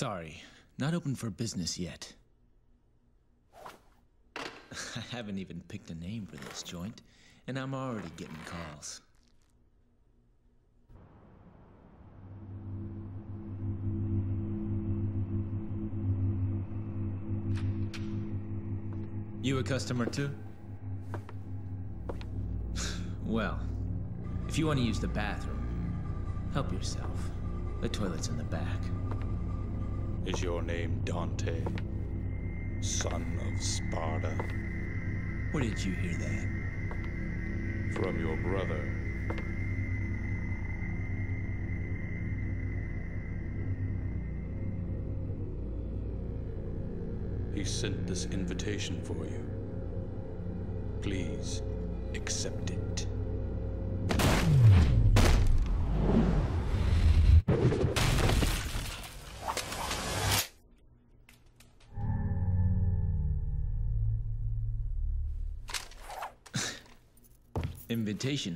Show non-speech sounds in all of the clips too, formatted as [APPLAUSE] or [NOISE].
Sorry, not open for business yet. [LAUGHS] I haven't even picked a name for this joint, and I'm already getting calls. You a customer too? [SIGHS] well, if you want to use the bathroom, help yourself. The toilet's in the back. Is your name Dante, son of Sparta? Where did you hear that? From your brother. He sent this invitation for you. Please accept it.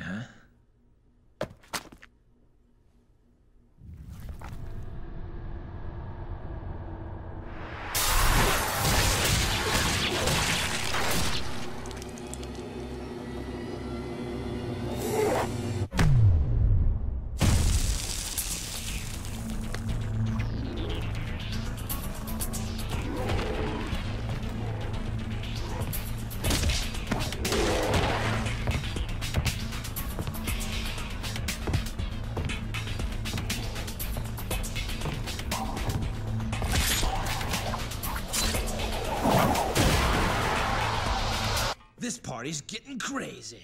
Huh? Party's getting crazy.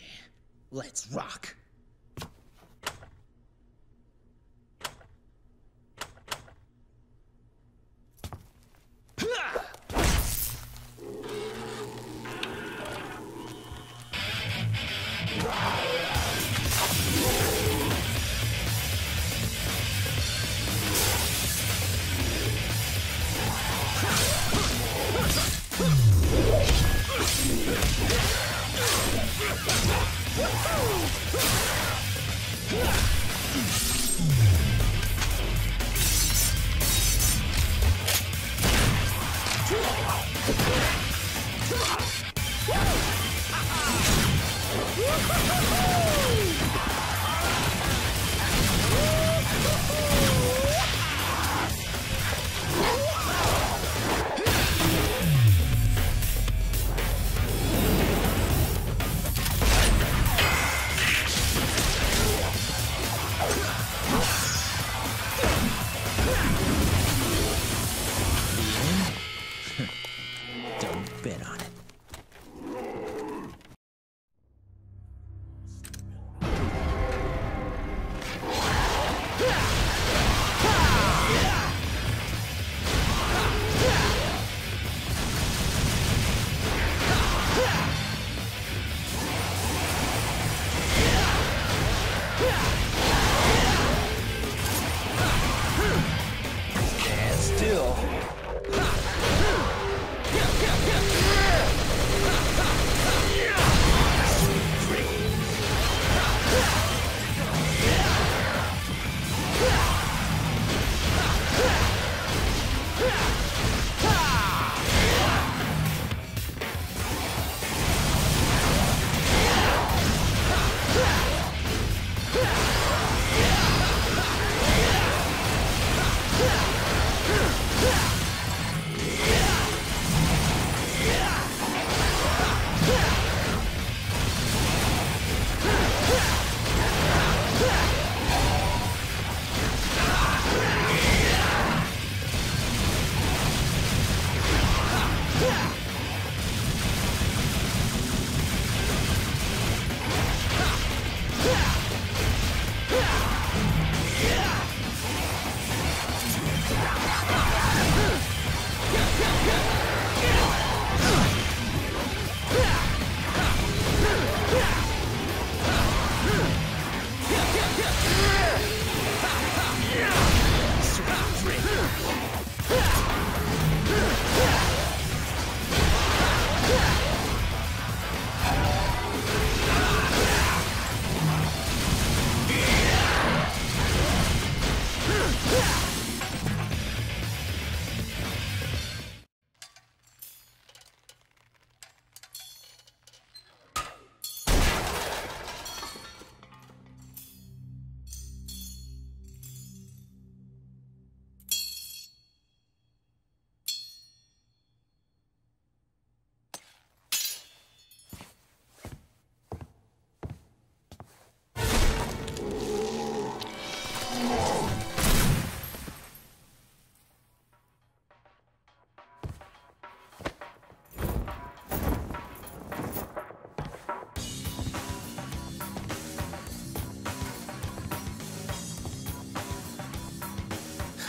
Let's rock. Don't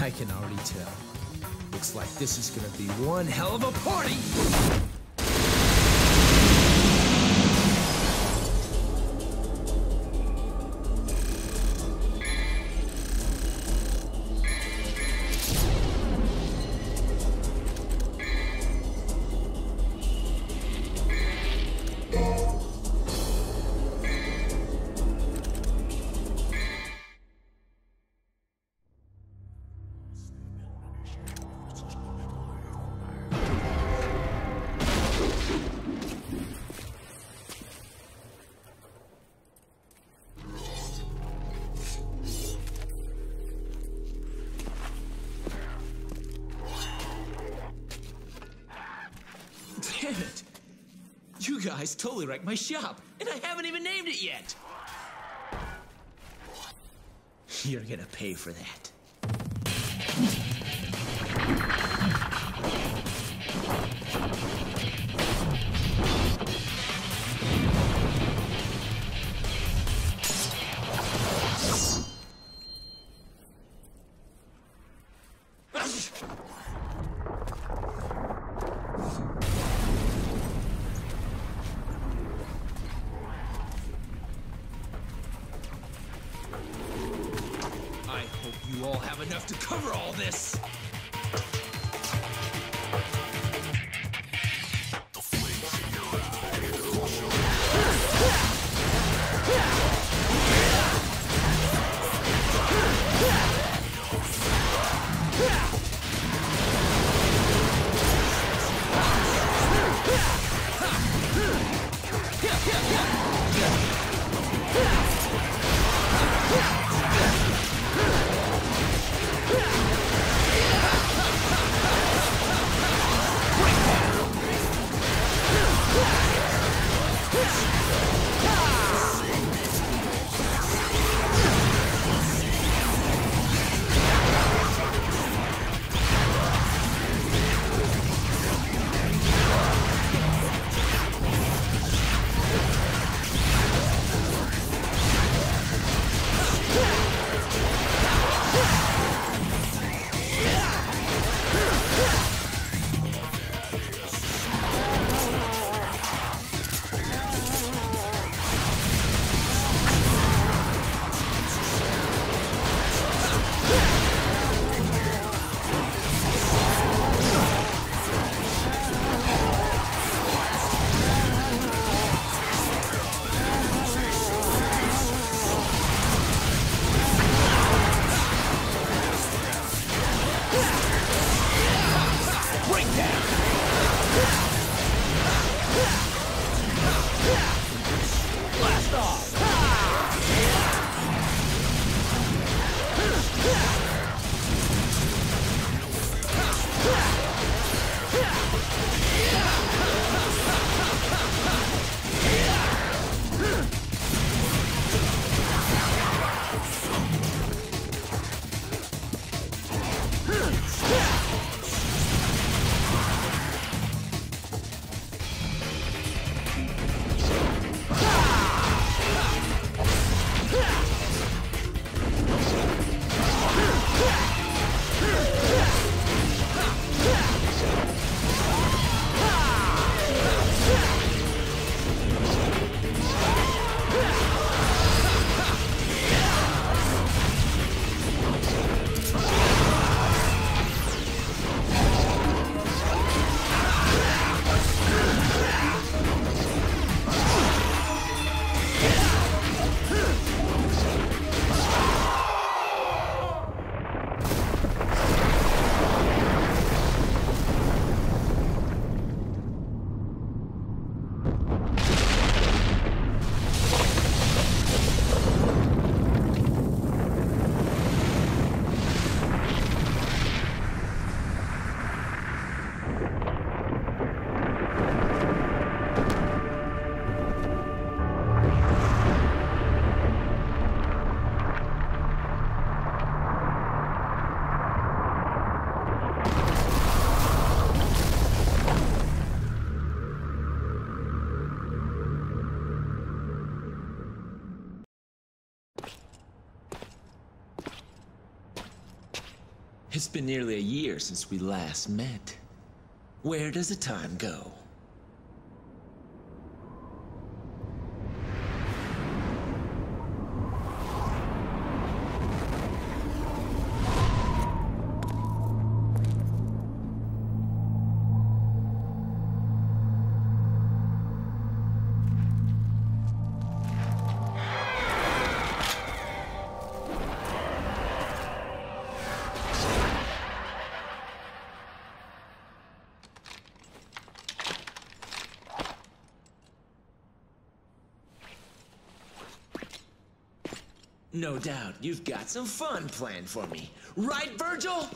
I can already tell. Looks like this is gonna be one hell of a party! You guys totally wrecked my shop, and I haven't even named it yet! You're gonna pay for that. I to cover all this! It's been nearly a year since we last met. Where does the time go? No doubt you've got some fun planned for me. Right, Vergil?